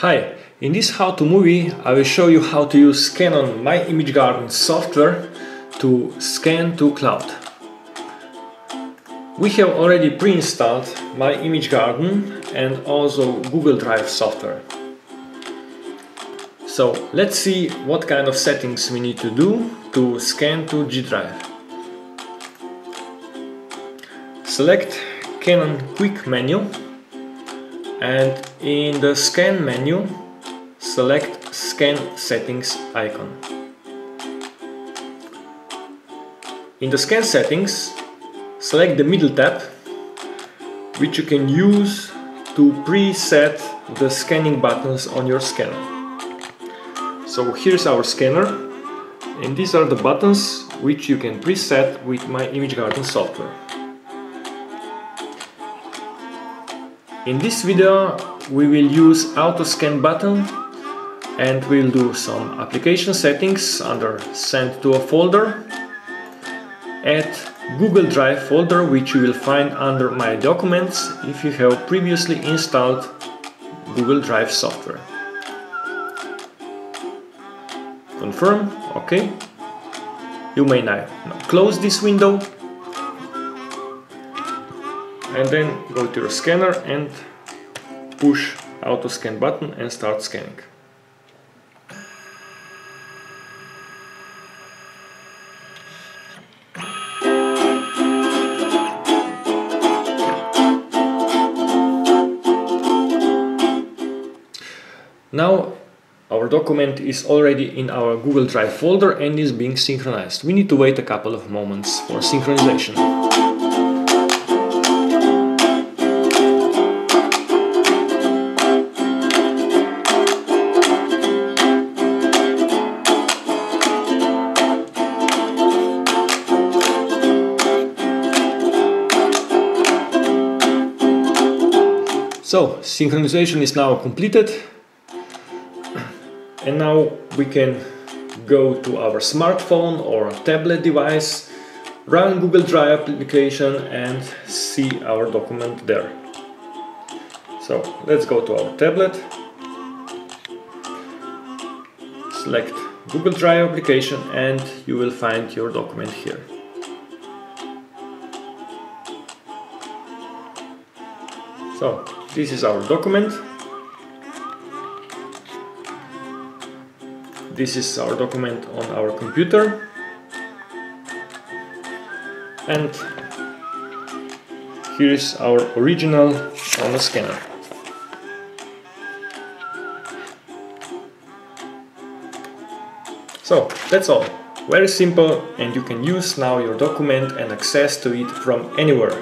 Hi, in this how to movie I will show you how to use Canon My Image Garden software to scan to cloud. We have already pre-installed My Image Garden and also Google Drive software. So let's see what kind of settings we need to do to scan to G Drive. Select Canon Quick menu and in the scan menu select scan settings icon. In the scan settings select the middle tab which you can use to preset the scanning buttons on your scanner. So here's our scanner and these are the buttons which you can preset with my Image Garden software. In this video we will use auto scan button and we'll do some application settings under send to a folder add Google Drive folder which you will find under my documents if you have previously installed Google Drive software. Confirm, OK. You may now close this window and then go to your scanner and push auto scan button and start scanning. Now our document is already in our Google Drive folder and is being synchronized. We need to wait a couple of moments for synchronization. So, synchronization is now completed and now we can go to our smartphone or tablet device, run Google Drive application and see our document there. So let's go to our tablet, select Google Drive application and you will find your document here. So this is our document. This is our document on our computer. And here is our original on the scanner. So that's all. Very simple and you can use now your document and access to it from anywhere.